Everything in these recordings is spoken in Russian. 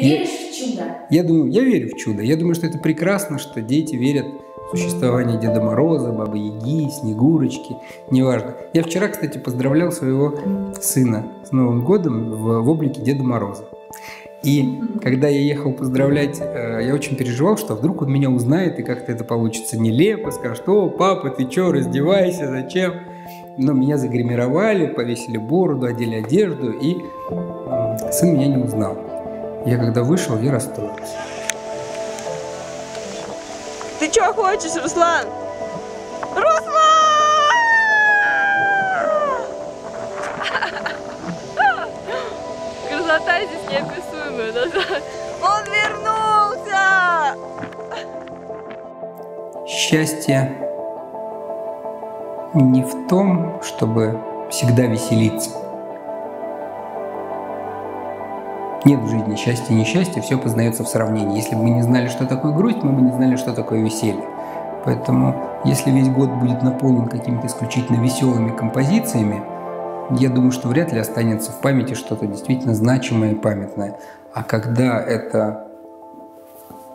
Ты я, веришь в чудо? Я думаю, я верю в чудо. Я думаю, что это прекрасно, что дети верят в существование Деда Мороза, Бабы Яги, Снегурочки, неважно. Я вчера, кстати, поздравлял своего сына с Новым годом в, в облике Деда Мороза. И когда я ехал поздравлять, э, я очень переживал, что вдруг он меня узнает и как-то это получится нелепо, скажет, о, папа, ты чё, раздевайся, зачем? Но меня загримировали, повесили бороду, одели одежду, и сын меня не узнал. Я когда вышел, я расстроился. Ты что хочешь, Руслан? Руслан! Красота здесь неописуемая. Он вернулся! Счастье не в том, чтобы всегда веселиться. Нет в жизни счастья и несчастья, все познается в сравнении. Если бы мы не знали, что такое грусть, мы бы не знали, что такое веселье. Поэтому, если весь год будет наполнен какими-то исключительно веселыми композициями, я думаю, что вряд ли останется в памяти что-то действительно значимое и памятное. А когда это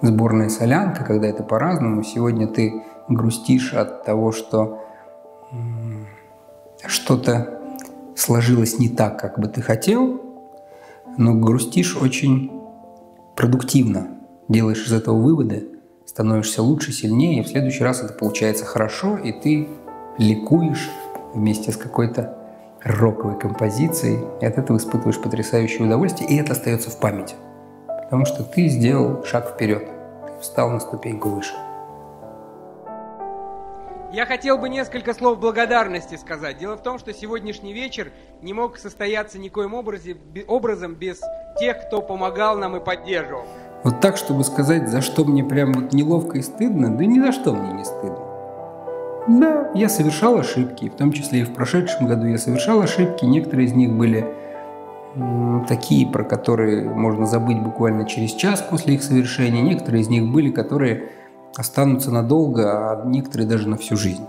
сборная солянка, когда это по-разному, сегодня ты грустишь от того, что что-то сложилось не так, как бы ты хотел, но грустишь очень продуктивно, делаешь из этого выводы, становишься лучше, сильнее, и в следующий раз это получается хорошо, и ты ликуешь вместе с какой-то роковой композицией, и от этого испытываешь потрясающее удовольствие, и это остается в памяти. Потому что ты сделал шаг вперед, ты встал на ступеньку выше. Я хотел бы несколько слов благодарности сказать. Дело в том, что сегодняшний вечер не мог состояться никоим образе, образом без тех, кто помогал нам и поддерживал. Вот так, чтобы сказать, за что мне прям вот неловко и стыдно, да ни за что мне не стыдно. Да, я совершал ошибки, в том числе и в прошедшем году я совершал ошибки. Некоторые из них были такие, про которые можно забыть буквально через час после их совершения. Некоторые из них были, которые останутся надолго, а некоторые даже на всю жизнь.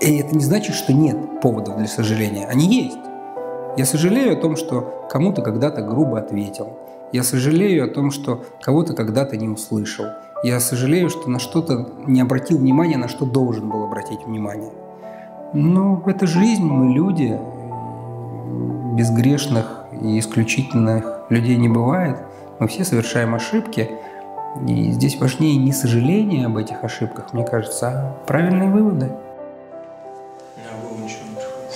И это не значит, что нет поводов для сожаления. Они есть. Я сожалею о том, что кому-то когда-то грубо ответил. Я сожалею о том, что кого-то когда-то не услышал. Я сожалею, что на что-то не обратил внимания, на что должен был обратить внимание. Но это жизнь, мы люди, безгрешных и исключительных людей не бывает. Мы все совершаем ошибки – и здесь важнее не сожаление об этих ошибках, мне кажется, а правильные выводы. А Вова ничего не приходит.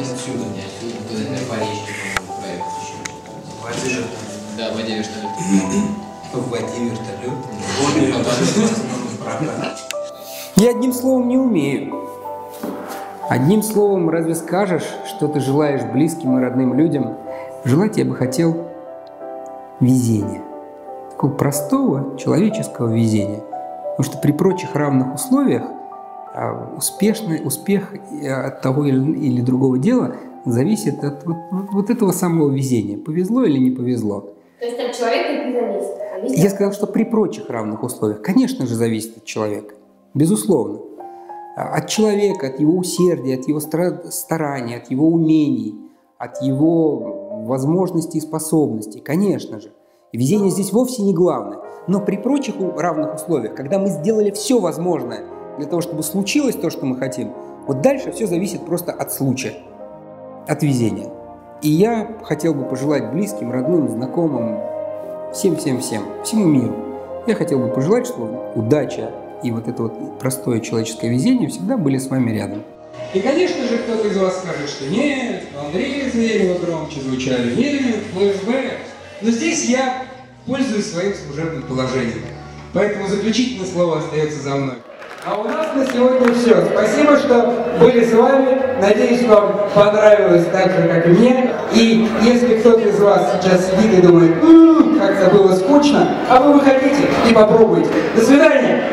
Отсюда, не отсюда, туда на Париж, проект еще. Да, в воде вертолет. В воде вертолет? Я одним словом не умею. Одним словом, разве скажешь, что ты желаешь близким и родным людям? Желать я бы хотел везения. Такого простого человеческого везения. Потому что при прочих равных условиях а, успешный успех от того или другого дела зависит от вот, вот этого самого везения. Повезло или не повезло. То есть от человека это не зависит? А Я сказал, что при прочих равных условиях, конечно же, зависит от человека. Безусловно. А, от человека, от его усердия, от его старания, от его умений, от его возможностей и способностей, конечно же. везение здесь вовсе не главное. Но при прочих равных условиях, когда мы сделали все возможное для того, чтобы случилось то, что мы хотим, вот дальше все зависит просто от случая, от везения. И я хотел бы пожелать близким, родным, знакомым, всем-всем-всем, всему миру. Я хотел бы пожелать, чтобы удача и вот это вот простое человеческое везение всегда были с вами рядом. И, конечно же, кто-то из вас скажет, что нет, Андрей Зверева громче звучали, нет, ФСБ. Но здесь я пользуюсь своим служебным положением. Поэтому заключительное слово остается за мной. А у нас на сегодня все. Спасибо, что были с вами. Надеюсь, вам понравилось так же, как и мне. И если кто-то из вас сейчас сидит и думает, как-то было скучно, а вы выходите и попробуйте. До свидания!